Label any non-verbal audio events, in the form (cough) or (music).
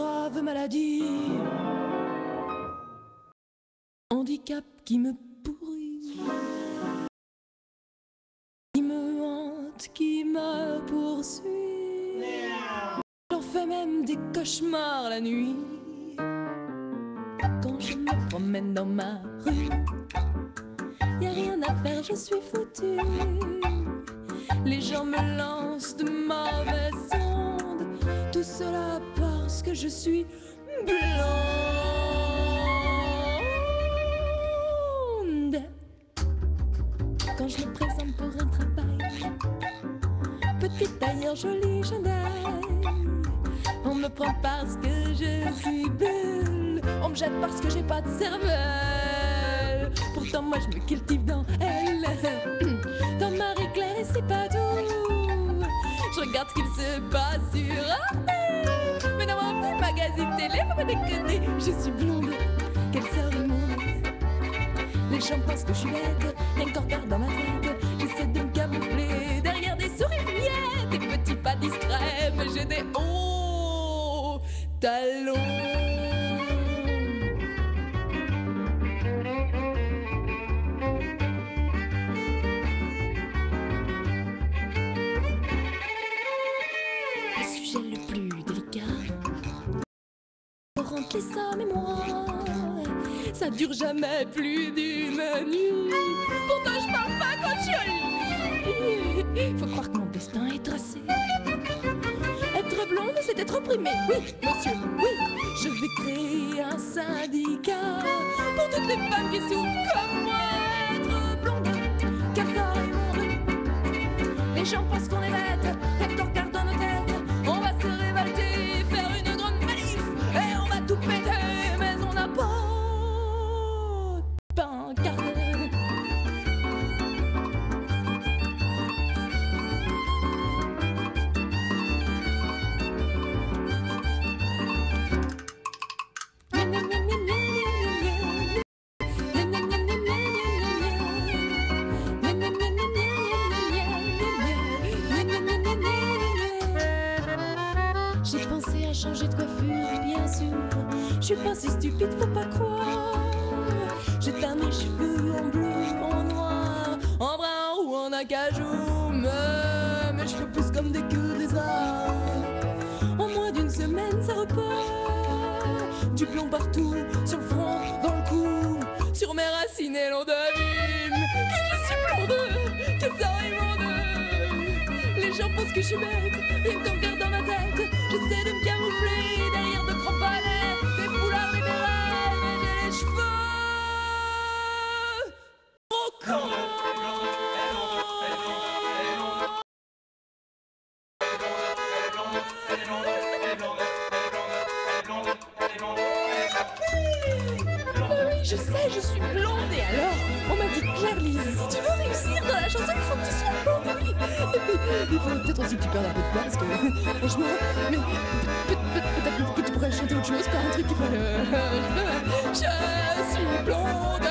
grave maladie. Handicap qui me pourrit, qui me hante, qui me poursuit. J'en fais même des cauchemars la nuit. Quand je me promène dans ma rue, y a rien à faire, je suis foutue. Les gens me lancent de mauvaises ondes, tout cela parce que je suis blonde. Quand je me présente pour un travail, petite tailleur jolie chandail, on me prend parce que je suis belle, on me jette parce que j'ai pas de cervelle. Pourtant moi je me cultive dans elle, (clears throat) dans Marie-Claire et c'est pas tout. Je regarde ce qu'il se passe sur je suis blonde, quelle sœur. Les gens pensent que je suis bête, rien qu'en regardant ma tête, j'essaie de me camoufler derrière des sourires miettes, des petits pas discrets, mais j'ai des hauts talons. Ça dure jamais plus d'une nuit. Pourtant je parle pas quand je. Faut croire que mon destin est tracé. Être blonde, c'est être opprimé. Oui, monsieur, oui. Je vais créer un syndicat pour toutes les femmes qui souffrent comme moi. Être blonde, quel corps immonde. Les gens pensent qu'on est bête, J'ai pensé à changer de coiffure, bien sûr. Je suis pas si stupide, faut pas croire. J'ai teint mes cheveux en bleu, en noir, en brun ou en acajou. Mais mes cheveux poussent comme des queues des arbres. En moins d'une semaine, ça repart. Du plomb partout, sur le front, dans le cou, sur mes racines et l'on devine que je suis blonde, que ça immonde. Les gens pensent que je suis bête, rien qu'en regardant ma tête, j'essaie de me camoufler derrière de grands palais, je sais, je suis blonde et alors. On m'a dit Claire Lise, si tu veux réussir dans la chanson, il faut que tu sois blonde, oui Et puis, il faudrait peut-être aussi que tu perdes un peu de poids parce que franchement, mais peut- peut- peut-être que tu pourrais chanter autre chose, pas un truc qui ferait le... Je suis blonde